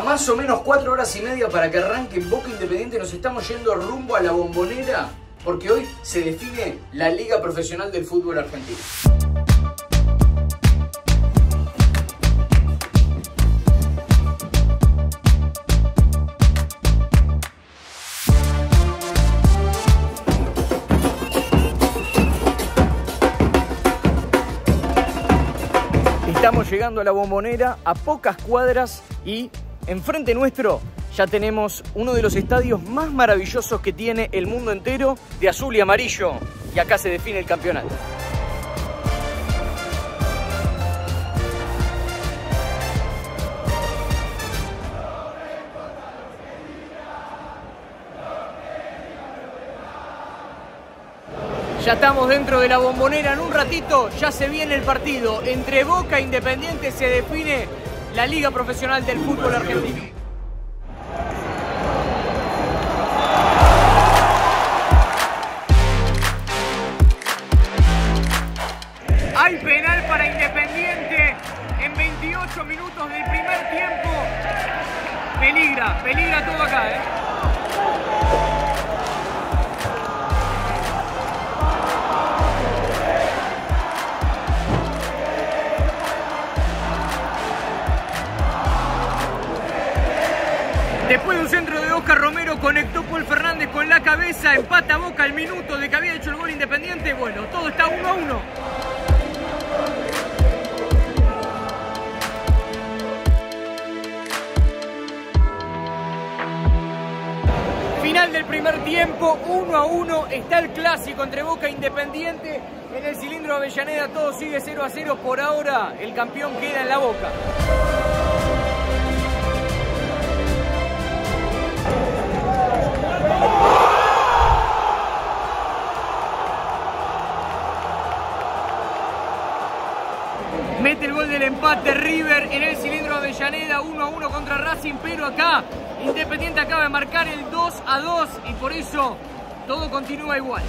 más o menos cuatro horas y media para que arranque Boca Independiente. Nos estamos yendo rumbo a la bombonera porque hoy se define la Liga Profesional del Fútbol Argentino. Estamos llegando a la bombonera a pocas cuadras y enfrente nuestro ya tenemos uno de los estadios más maravillosos que tiene el mundo entero de azul y amarillo y acá se define el campeonato. Ya estamos dentro de la bombonera. En un ratito ya se viene el partido. Entre Boca e Independiente se define la Liga Profesional del Fútbol Argentino. Hay penal para Independiente en 28 minutos del primer tiempo. Peligra, peligra todo acá, ¿eh? Después de un centro de Oscar Romero, conectó Paul Fernández con la cabeza, empata Boca al minuto de que había hecho el gol independiente. Bueno, todo está uno a uno. Final del primer tiempo, 1 a 1. Está el clásico entre Boca e Independiente. En el cilindro Avellaneda todo sigue 0 a 0 por ahora. El campeón queda en la Boca. Del empate River en el cilindro Avellaneda 1 a 1 contra Racing, pero acá Independiente acaba de marcar el 2 a 2 y por eso todo continúa igual.